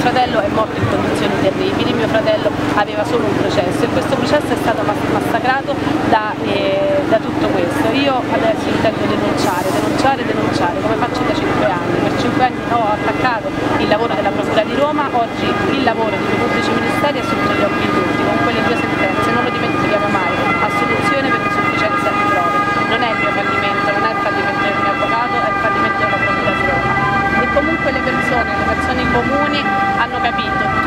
fratello è morto in condizioni terribili, mio fratello aveva solo un processo e questo processo è stato massacrato da, eh, da tutto questo. Io adesso intendo denunciare, denunciare, denunciare, come faccio da 5 anni. Per 5 anni ho attaccato il lavoro della Procura di Roma, oggi il lavoro dei pubblici ministeri è sotto gli occhi di tutti, con quelle due sentenze, non lo dimentichiamo mai, assoluzione per insufficienza di prove. Non è il mio fallimento, non è il fallimento del mio avvocato, è il fallimento della Procura di Roma. E comunque le persone, le persone comuni hanno capito.